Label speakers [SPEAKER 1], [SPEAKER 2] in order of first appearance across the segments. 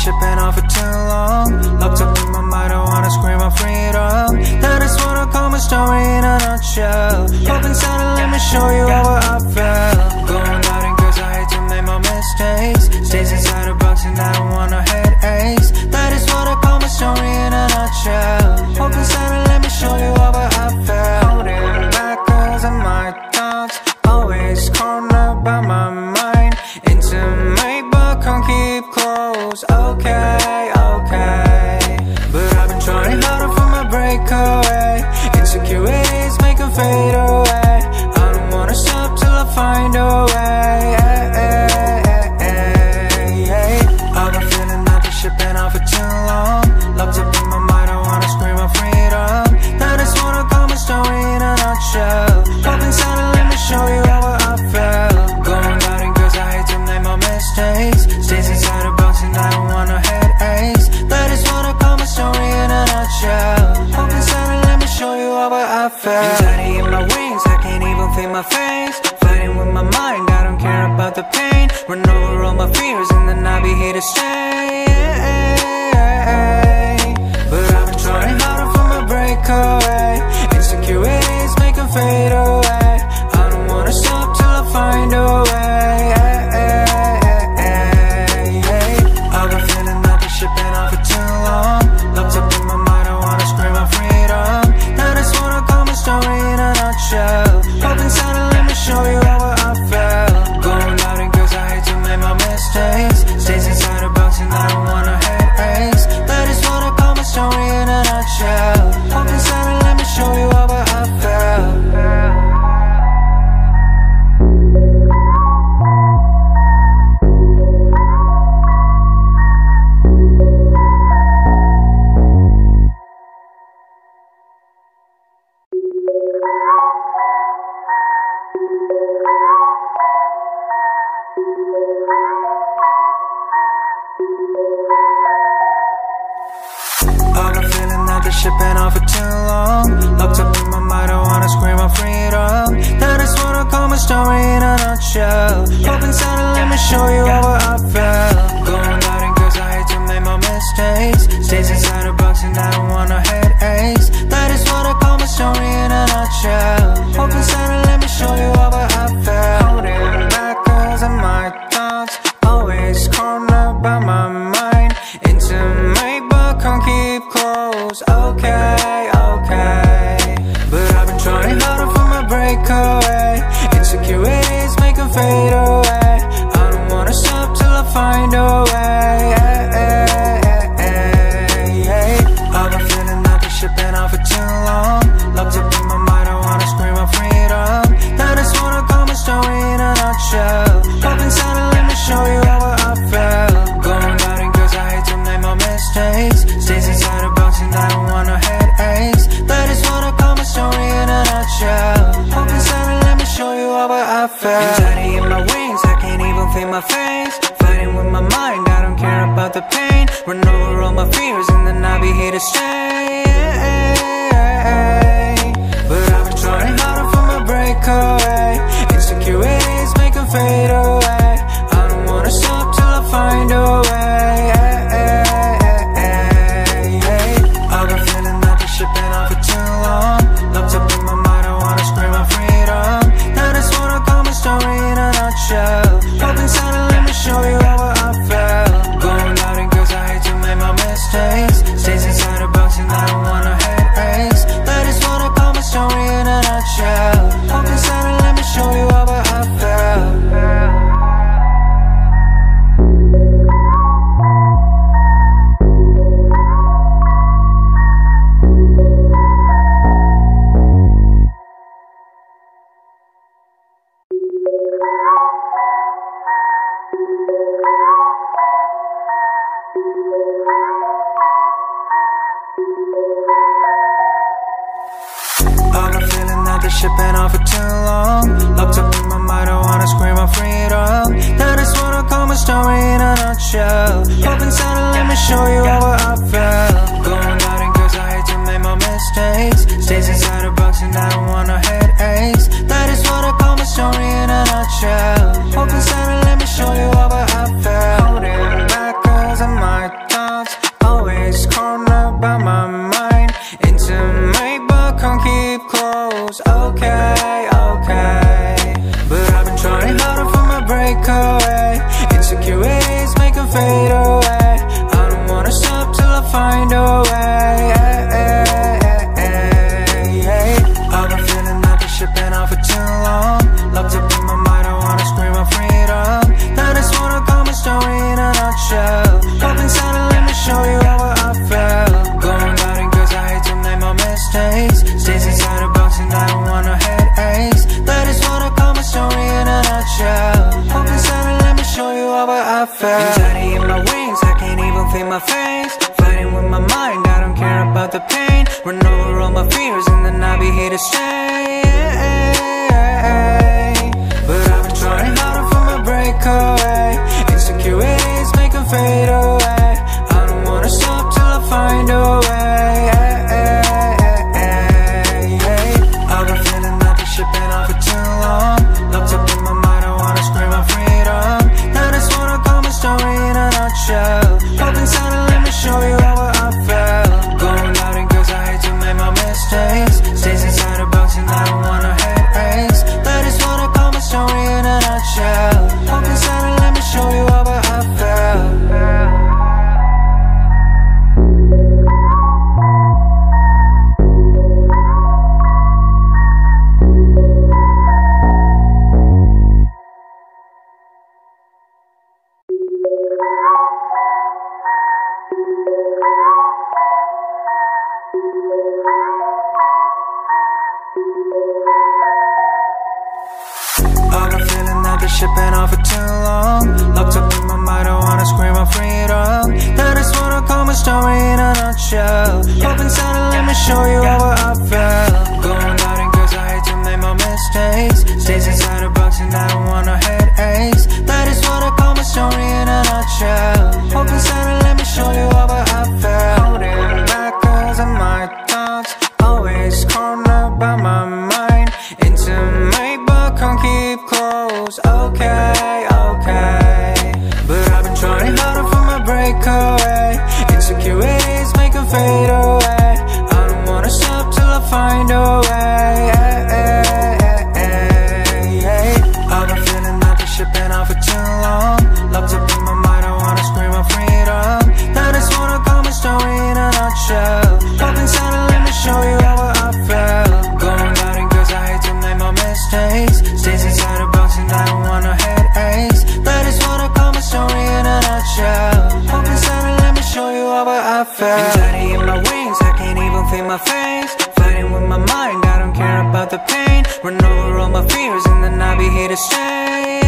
[SPEAKER 1] shipping off for too long. Locked up in my mind, I wanna scream my freedom. I just wanna call my story in a nutshell. Hoping suddenly let me show you how I feel away. Insecurities make them fade away. I don't wanna stop till I find a way fell. Anxiety in my wings, I can't even feel my face. Fighting with my mind, I don't care about the pain. Run over all my fears and then I'll be here to stay. Shipping off for too long. Locked up in my mind, I wanna scream my freedom. That is what I call my story in a nutshell. Open side, let me show you how I felt. Going out and cause I hate to make my mistakes. Stays inside a box and I don't want I felt. Shipping off for too long. Locked up in my mind, I wanna scream my freedom. That is what I call my story in a nutshell. Open suddenly, let me show you how I felt. Going out and cause I hate to make my mistakes. Stays inside a box and I don't want no headaches. That is what I call my story I fell Anxiety in my wings, I can't even feel my face. Fighting with my mind, I don't care about the pain. Run over all my fears and then I'll be here to stay. been shipping off for too long. Locked up in my mind, I wanna scream my freedom. That is what I call my story in a nutshell. Open side let me show you how I felt. Going out and cause I hate to make my mistakes. Stays inside a box and I don't want no headaches. That is what I call my story in a nutshell. Open side let me show you how I felt. my mind. I don't care about the pain. Run over all my fears and then I'll be here to stay.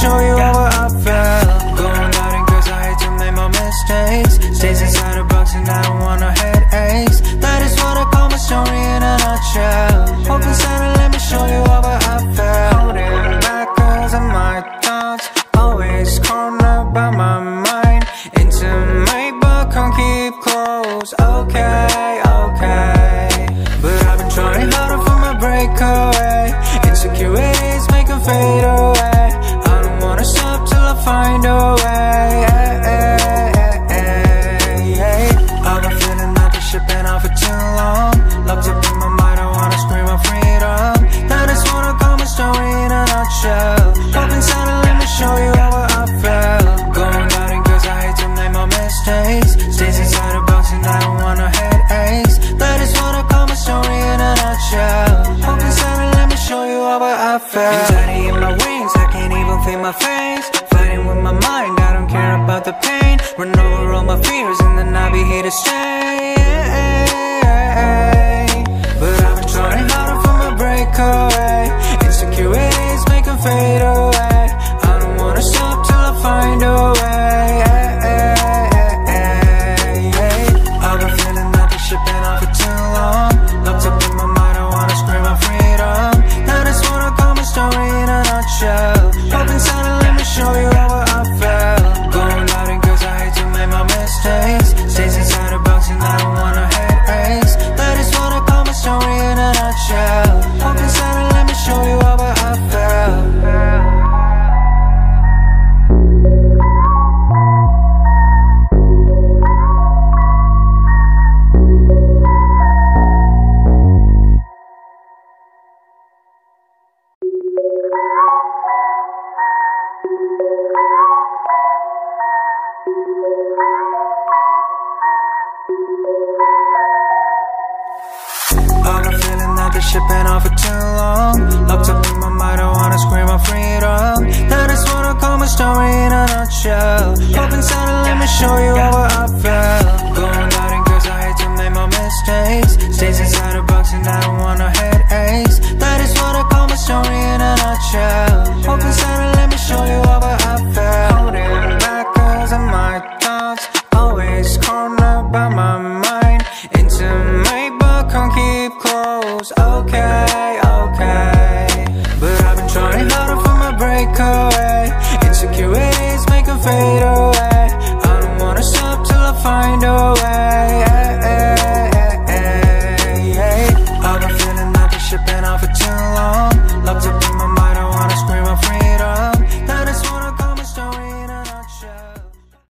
[SPEAKER 1] show you yeah. what I felt. Going out in cause I hate to make my mistakes. Stays inside a box and I don't want no headaches. That is what I call my story in a nutshell. Open side and let me show you all what I felt. Holding back cause of my thoughts. Always cornered by my mind. Into my book, can't keep close. Okay, okay. But I've been trying harder for my breakaway. Insecurities make them fade away. it's true. story in a nutshell yeah. Open sudden, let me show you yeah. how I felt Going out in cause I hate to make my mistakes